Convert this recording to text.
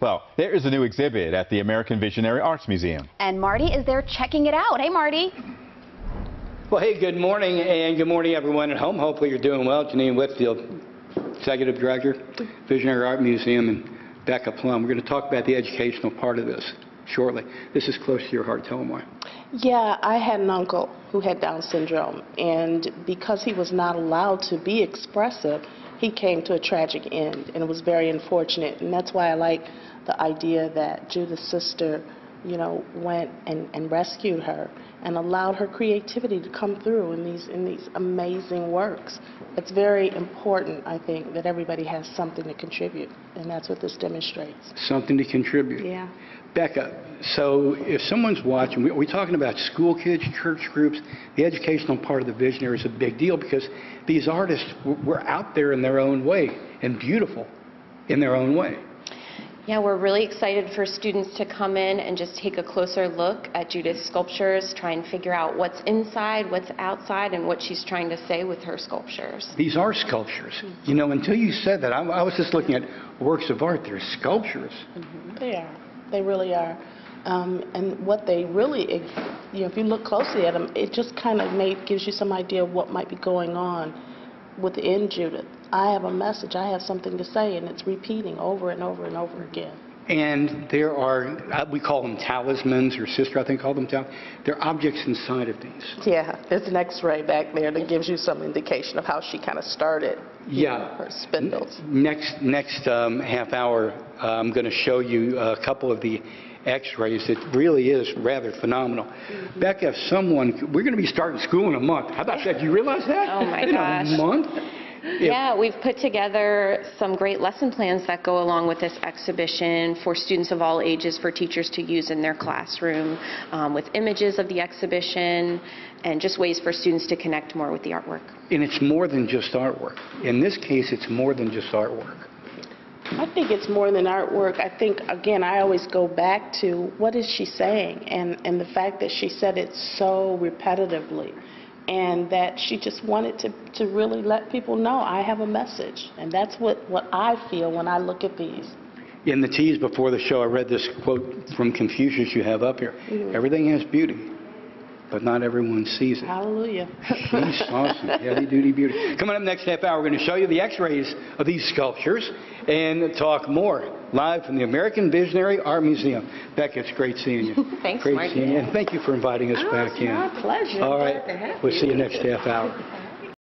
Well, there is a new exhibit at the American Visionary Arts Museum. And Marty is there checking it out. Hey, Marty. Well, hey, good morning, and good morning, everyone at home. Hopefully you're doing well. Jenenne Whitfield, Executive Director, Visionary Art Museum, and Becca Plum. We're going to talk about the educational part of this shortly. This is close to your heart. Tell them why. Yeah, I had an uncle who had Down syndrome, and because he was not allowed to be expressive, he came to a tragic end, and it was very unfortunate. And that's why I like the idea that Judith's sister, you know, went and, and rescued her and allowed her creativity to come through in these in these amazing works. It's very important, I think, that everybody has something to contribute, and that's what this demonstrates. Something to contribute. Yeah. Becca, so if someone's watching, we- we're talking about school kids, church groups. The educational part of the Visionary is a big deal because these artists were out there in their own way and beautiful in their own way. Yeah, we're really excited for students to come in and just take a closer look at Judith's sculptures, try and figure out what's inside, what's outside, and what she's trying to say with her sculptures. These are sculptures. You know, until you said that, I, I was just looking at works of art. They're sculptures. They are. They really are. Um, and what they really, you know, if you look closely at them, it just kind of made, gives you some idea of what might be going on within Judith. I have a message. I have something to say, and it's repeating over and over and over again. And there are, uh, we call them talismans, or sister, I think, called them talismans. There are objects inside of these. Yeah, there's an X-ray back there that gives you some indication of how she kind of started. Yeah. know, her spindles. Next, next um, half hour, uh, I'm going to show you a couple of the x-rays. It really is rather phenomenal. Becca, if someone, we're going to be starting school in a month. How about that? Do you realize that? Oh, my in gosh. a month? Yeah, we've put together some great lesson plans that go along with this exhibition for students of all ages, for teachers to use in their classroom, um, with images of the exhibition, and just ways for students to connect more with the artwork. And it's more than just artwork. In this case, it's more than just artwork. I think it's more than artwork. I think, again, I always go back to what is she saying? And, and the fact that she said it so repetitively and that she just wanted to, to really let people know I have a message. And that's what, what I feel when I look at these. In the tease before the show, I read this quote from Confucius you have up here. Mm-hmm. Everything has beauty, but not everyone sees it. Hallelujah. She's awesome. Heavy duty beauty. Coming up next half hour, we're going to show you the x rays of these sculptures and talk more live from the American Visionary Art Museum. Becca, it's great seeing you. Thanks, Great seeing you. And thank you for inviting us Oh, back it's in. my pleasure. All right. We'll see you next half hour.